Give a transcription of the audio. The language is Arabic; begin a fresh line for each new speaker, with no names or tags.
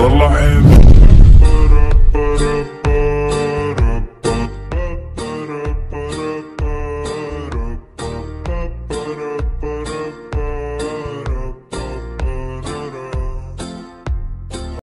طلع عيب